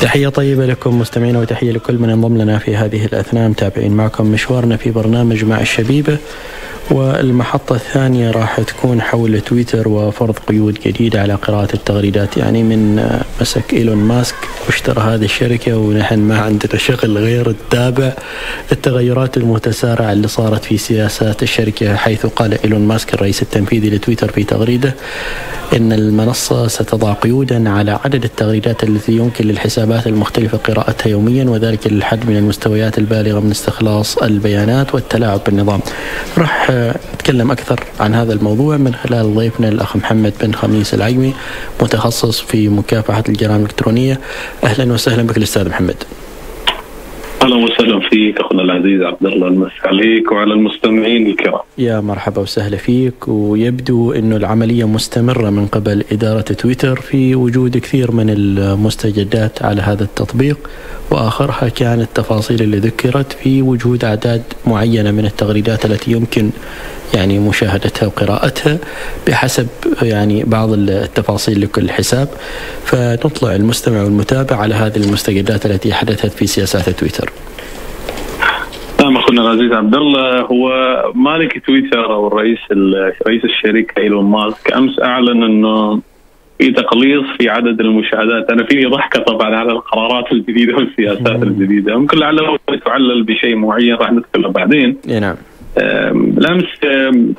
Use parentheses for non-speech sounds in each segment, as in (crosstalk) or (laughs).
تحية طيبة لكم مستمعينا وتحية لكل من انضم لنا في هذه الأثناء. متابعين معكم مشوارنا في برنامج مع الشبيبة. والمحطة الثانية راح تكون حول تويتر وفرض قيود جديدة على قراءة التغريدات. يعني من مسك إيلون ماسك واشترى هذه الشركة ونحن ما عندنا شغل غير التابع التغيرات المتسارعة اللي صارت في سياسات الشركة حيث قال إيلون ماسك الرئيس التنفيذي لتويتر في تغريده إن المنصة ستضع قيودا على عدد التغريدات التي يمكن للحسابات المختلفة قراءتها يوميا وذلك للحد من المستويات البالغة من استخلاص البيانات والتلاعب بالنظام. راح نتكلم أكثر عن هذا الموضوع من خلال ضيفنا الأخ محمد بن خميس العيمي متخصص في مكافحة الجرائم الإلكترونية. أهلا وسهلا بك الأستاذ محمد. أهلا وسهلا فيك أخونا العزيز عبد الله المسي عليك وعلى المستمعين الكرام. يا مرحبا وسهلا فيك ويبدو إنه العملية مستمرة من قبل إدارة تويتر في وجود كثير من المستجدات على هذا التطبيق وآخرها كانت التفاصيل اللي ذكرت في وجود أعداد معينة من التغريدات التي يمكن يعني مشاهدتها وقراءتها بحسب يعني بعض التفاصيل لكل حساب فنطلع المستمع والمتابع على هذه المستجدات التي حدثت في سياسات تويتر. نعم أخونا العزيز عبد الله هو مالك تويتر أو الرئيس رئيس الشركة إيلون ماسك أمس أعلن إنه في تقليص في عدد المشاهدات، أنا فيني ضحكة طبعا على القرارات الجديدة والسياسات الجديدة، ممكن لعله تعلل بشيء معين راح نتكلم بعدين. نعم. لامس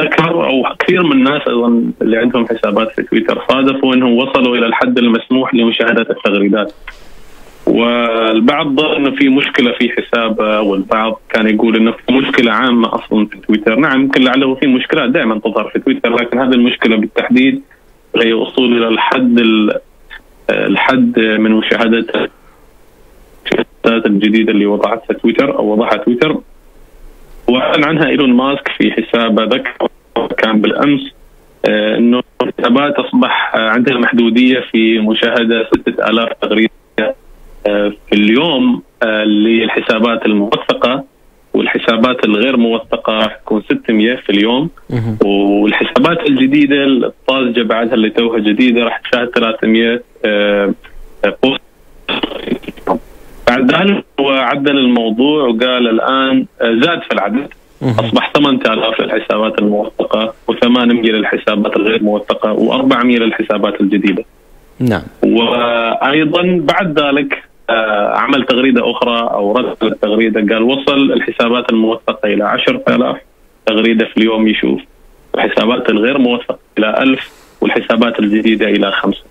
ذكر أو كثير من الناس أيضا اللي عندهم حسابات في تويتر صادفوا إنهم وصلوا إلى الحد المسموح لمشاهدة التغريدات. والبعض ظن انه في مشكلة في حسابه والبعض كان يقول إنه في مشكلة عامة أصلا في تويتر، نعم يمكن لعله في مشكلات دائما تظهر في تويتر لكن هذه المشكلة بالتحديد هي وصول إلى الحد الحد من مشاهدة الجديدة اللي وضعتها تويتر أو وضعها تويتر. وأعلن عنها إيلون ماسك في حسابه ذكر كان بالأمس إنه الحسابات أصبح عندها محدودية في مشاهدة 6000 تغريدة. في اليوم للحسابات الموثقة والحسابات الغير موثقة راح تكون 600 في اليوم. والحسابات الجديدة الطازجة بعدها اللي توها جديدة راح تشاهد 300 بوست. بعد ذلك هو عدل الموضوع وقال الآن زاد في العدد. أصبح 8000 للحسابات الموثقة و800 للحسابات الغير موثقة و400 للحسابات الجديدة. نعم. وأيضا بعد ذلك عمل تغريدة أخرى أو رد التغريدة قال وصل الحسابات الموثقة إلى 10000 تغريدة في اليوم يشوف الحسابات الغير موثقة إلى 1000 والحسابات الجديدة إلى خمسة.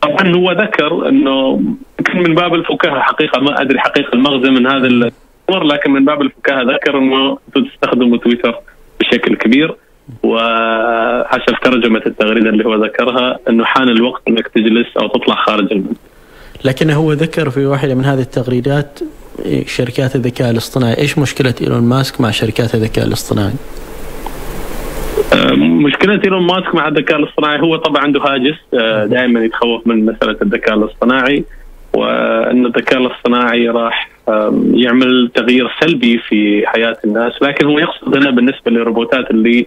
طبعا هو ذكر إنه يمكن من باب الفكاهة حقيقة ما أدري حقيقة المغزى من هذا الأمر لكن من باب الفكاهة ذكر إنه تستخدموا تويتر بشكل كبير وحسب ترجمه التغريدة اللي هو ذكرها إنه حان الوقت إنك تجلس أو تطلع خارج المنزل. لكن هو ذكر في واحدة من هذه التغريدات شركات الذكاء الاصطناعي، إيش مشكلة إيلون ماسك مع شركات الذكاء الاصطناعي؟ مشكلة إيلون ماسك مع الذكاء الاصطناعي هو طبعا عنده هاجس دائما يتخوف من مسألة الذكاء الاصطناعي وأن الذكاء الاصطناعي راح يعمل تغيير سلبي في حياة الناس لكن هو يقصد هنا بالنسبة للروبوتات اللي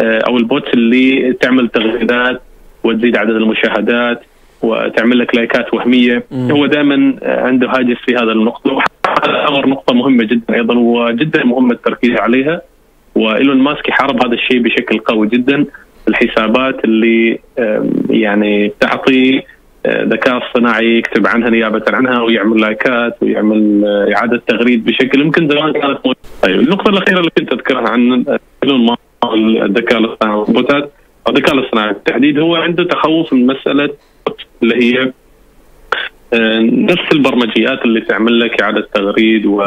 أو ال bot اللي تعمل تغريدات وتزيد عدد المشاهدات. وتعمل لك لايكات وهمية. هو دائما عنده هاجس في هذا النقطة. وهذا أمر نقطة مهمة جدا أيضا وجدا مهم التركيز عليها. وإيلون ماسك يحارب هذا الشيء بشكل قوي جدا. الحسابات اللي يعني تعطي ذكاء اصطناعي يكتب عنها نيابة عنها ويعمل لايكات ويعمل إعادة تغريد بشكل يمكن زمان كانت طيب النقطة الأخيرة اللي كنت أذكرها عن إيلون ماسك الذكاء الاصطناعي والروبوتات الذكاء الاصطناعي. بالتحديد هو عنده تخوف من مسألة اللي هي نفس البرمجيات اللي تعمل لك إعادة تغريد و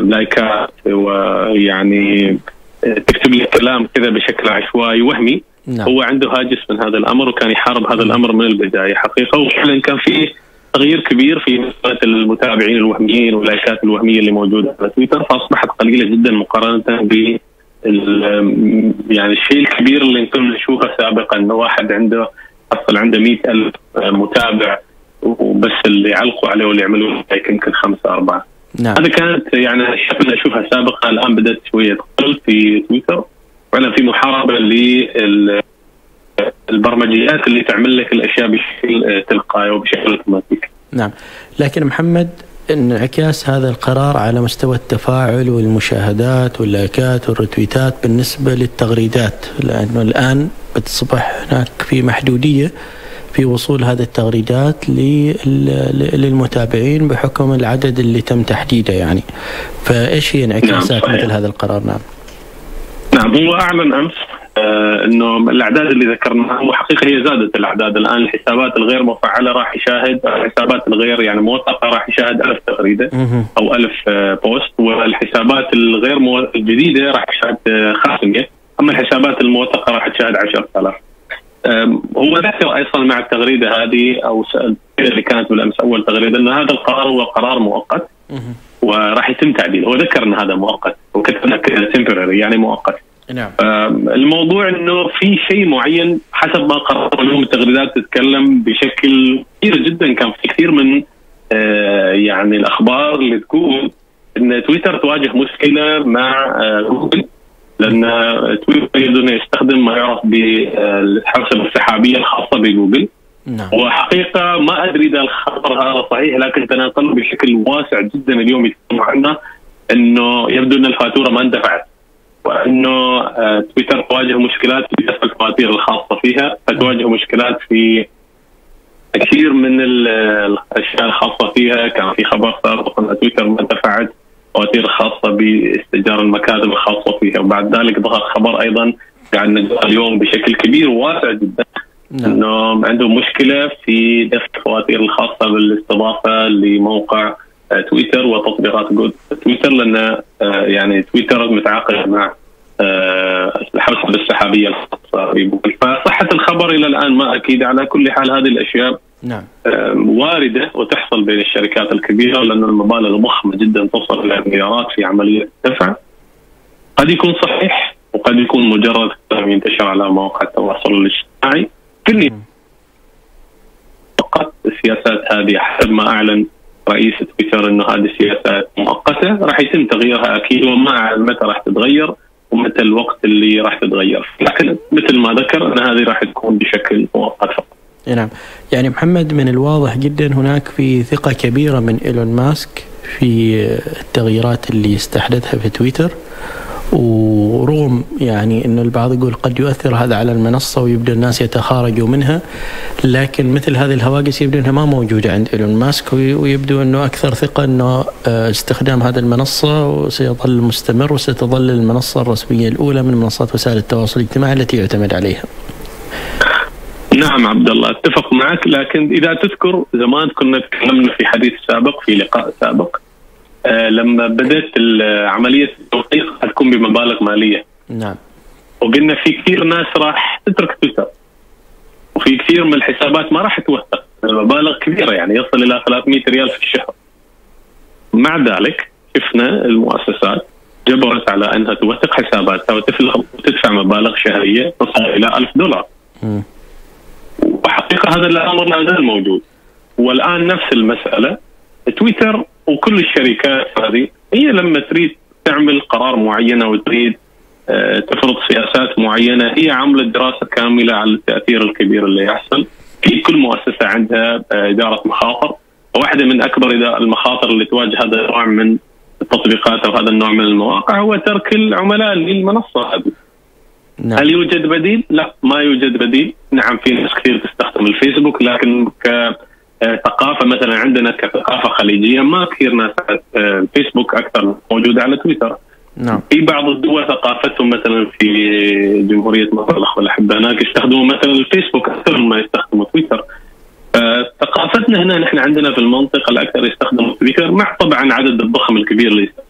لايكات ويعني تكتب لي كلام كذا بشكل عشوائي وهمي. نعم. هو عنده هاجس من هذا الأمر وكان يحارب هذا الأمر من البداية حقيقة. وفعلا كان في تغيير كبير في مساله المتابعين الوهميين واللايكات الوهمية اللي موجودة على تويتر فأصبحت قليلة جدا مقارنة ب يعني الشيء الكبير اللي كنا نشوفه سابقا. إنه واحد عنده حصل عنده مئة ألف متابع وبس اللي يعلقوا عليه واللي يعملوا يمكن خمسة أربعة نعم. هذا كانت يعني كنا نشوفها سابقا الآن بدأت شوية تقل في تويتر فعلا في محاربة لل البرمجيات اللي تعمل لك الأشياء بشكل تلقائي وبشكل اوتوماتيكي. نعم، لكن محمد انعكاس هذا القرار على مستوى التفاعل والمشاهدات واللايكات والرتويتات بالنسبة للتغريدات لأنه الآن بتصبح هناك في محدودية في وصول هذه التغريدات للمتابعين بحكم العدد اللي تم تحديده يعني. فإيش هي انعكاسات نعم مثل هذا القرار؟ نعم. نعم هو أعلن أمس آه إنه الأعداد اللي ذكرناها وحقيقه هي زادت الأعداد الآن. الحسابات الغير مفعلة راح يشاهد الحسابات الغير يعني موثقة راح يشاهد ألف تغريدة أو ألف آه بوست والحسابات الغير. الجديدة راح يشاهد آه 500 اما الحسابات الموثقة راح تشاهد 10000 هو ذكر أيضا مع التغريدة هذه أو اللي كانت بالأمس أول تغريدة أن هذا القرار هو قرار مؤقت وراح يتم تعديله. هو ذكر أن هذا مؤقت وكتب لك تمبرري يعني مؤقت. نعم. الموضوع إنه في شيء معين حسب ما قرروا اليوم التغريدات تتكلم بشكل كثير جدا. كان في كثير من آه يعني الأخبار اللي تقول إن تويتر تواجه مشكلة مع جوجل لأن تويتر يريد إنه يستخدم ما يعرف بالحوسبه السحابية الخاصة بجوجل نعم. وحقيقة ما أدري إذا الخبر هذا صحيح لكن تناقل بشكل واسع جدا اليوم يتكلموا عنه إنه يبدو إن الفاتورة ما اندفعت وإنه تويتر تواجه مشكلات في دفع الفواتير الخاصة فيها فتواجه مشكلات في كثير من الأشياء الخاصة فيها كان في خبر سابق إن تويتر ما دفعت فواتير خاصة باستئجار المكاتب الخاصة فيها. وبعد ذلك ظهر خبر أيضا قاعد اليوم بشكل كبير وواسع جدا. نعم. إنه عندهم مشكلة في دفع الفواتير الخاصة بالاستضافة لموقع تويتر وتطبيقات تويتر لأن يعني تويتر متعاقد مع الحوسبه السحابيه الخاصة بجوجل فصحة الخبر إلى الآن ما أكيد. على كل حال هذه الأشياء نعم. واردة وتحصل بين الشركات الكبيرة لأن المبالغ ضخمة جدا تصل إلى مليارات في عملية الدفع قد يكون صحيح وقد يكون مجرد كلام ينتشر على مواقع التواصل الاجتماعي. كل فقط السياسات هذه حسب ما أعلن رئيس تويتر إنه هذه السياسات مؤقتة. راح يتم تغييرها أكيد وما متى راح تتغير ومتى الوقت اللي راح تتغير. لكن مثل ما ذكر أن هذه راح تكون بشكل مؤقت نعم يعني محمد من الواضح جدا هناك في ثقة كبيرة من إيلون ماسك في التغييرات اللي استحدثها في تويتر ورغم يعني انه البعض يقول قد يؤثر هذا على المنصة ويبدا الناس يتخارجوا منها لكن مثل هذه الهواجس يبدو إنها ما موجودة عند إيلون ماسك ويبدو إنه أكثر ثقة إنه استخدام هذه المنصة سيظل مستمر وستظل المنصة الرسمية الأولى من منصات وسائل التواصل الاجتماعي التي يعتمد عليها. نعم عبد الله أتفق معك لكن إذا تذكر زمان كنا تكلمنا في حديث سابق في لقاء سابق آه لما بدأت عمليه التوثيق حتكون بمبالغ مالية. نعم. وقلنا في كثير ناس راح تترك تويتر. وفي كثير من الحسابات ما راح توثق المبالغ كبيرة يعني يصل إلى 300 ريال في الشهر. مع ذلك شفنا المؤسسات جبرت على أنها توثق حساباتها وتدفع مبالغ شهرية تصل إلى 1000 دولار. م. وحقيقه هذا الامر لا زال موجود. والآن نفس المسألة. تويتر وكل الشركات هذه هي لما تريد تعمل قرار معين أو تريد تفرض سياسات معينة هي عملت دراسة كاملة على التأثير الكبير اللي يحصل في كل مؤسسة عندها إدارة مخاطر. واحدة من أكبر المخاطر اللي تواجه هذا النوع من التطبيقات أو هذا النوع من المواقع هو ترك العملاء للمنصة هذه. نعم. هل يوجد بديل؟ لا ما يوجد بديل، نعم في ناس كثير تستخدم الفيسبوك لكن كثقافه مثلا عندنا كثقافة خليجية ما كثير ناس الفيسبوك أكثر موجوده على تويتر. نعم. في بعض الدول ثقافتهم مثلا في جمهورية مصر الأخوة الاحباء هناك يستخدموا مثلا الفيسبوك أكثر مما يستخدموا تويتر. ثقافتنا هنا نحن عندنا في المنطقة الأكثر يستخدموا تويتر مع طبعا عدد الضخم الكبير اللي يستخدموا الفيسبوك.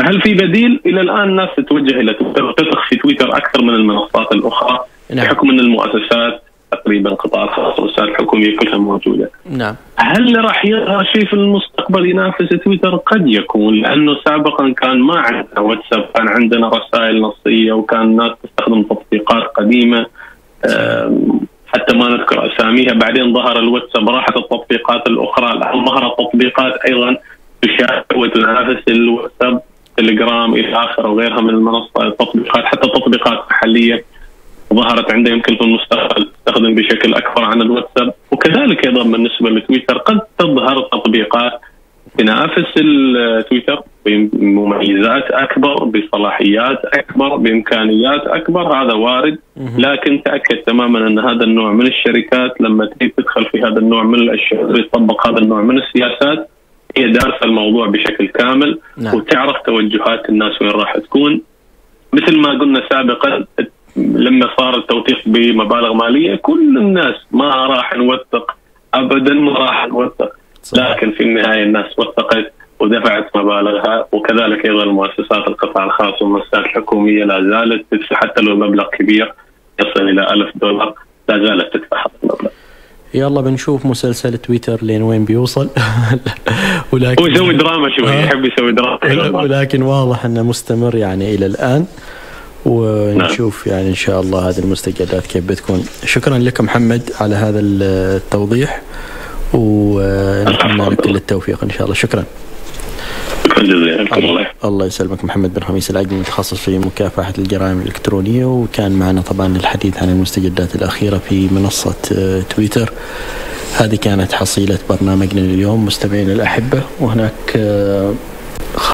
فهل في بديل؟ إلى الآن الناس تتوجه إلى تويتر وتثق في تويتر أكثر من المنصات الأخرى نعم. بحكم أن المؤسسات تقريبا القطاع الخاص والوسائل الحكومية كلها موجودة. نعم. هل راح يظهر شيء في المستقبل ينافس تويتر؟ قد يكون لأنه سابقا كان ما عندنا واتساب، كان عندنا رسائل نصية وكان الناس تستخدم تطبيقات قديمة حتى ما نذكر أساميها، بعدين ظهر الواتساب راحت التطبيقات الأخرى، الآن ظهرت تطبيقات أيضا تشارك وتنافس الواتساب تليجرام إلى اخره وغيرها من المنصات التطبيقات حتى تطبيقات محلية ظهرت عنده يمكن في المستقبل تستخدم بشكل أكبر عن الواتساب. وكذلك أيضا بالنسبة لتويتر قد تظهر تطبيقات تنافس التويتر بمميزات أكبر بصلاحيات أكبر بإمكانيات أكبر هذا وارد. لكن تأكد تماما أن هذا النوع من الشركات لما تدخل في هذا النوع من الأشياء تطبق هذا النوع من السياسات هي دارسة الموضوع بشكل كامل نعم. وتعرف توجهات الناس وين راح تكون مثل ما قلنا سابقا لما صار التوثيق بمبالغ مالية كل الناس ما راح نوثق ابدا ما راح نوثق لكن في النهاية الناس وثقت ودفعت مبالغها وكذلك أيضا المؤسسات القطاع الخاص والمؤسسات الحكومية لا زالت تدفع حتى لو المبلغ كبير يصل إلى 1000 دولار لا زالت تدفع هذا المبلغ. يلا بنشوف مسلسل تويتر لين وين بيوصل. (laughs) ولكن هو يسوي دراما شوي آه. يحب يسوي دراما. (laughs) ولكن واضح إنه مستمر يعني إلى الآن. ونشوف نعم. يعني إن شاء الله هذه المستجدات كيف بتكون. شكرا لك محمد على هذا التوضيح. ونتمنى لك كل التوفيق إن شاء الله. شكرا. الله, الله يسلمك محمد بن خميس العقل متخصص في مكافحة الجرائم الإلكترونية وكان معنا طبعا الحديث عن المستجدات الأخيرة في منصة آه، تويتر. هذه كانت حصيلة برنامجنا اليوم مستمعينا الأحبة وهناك آه،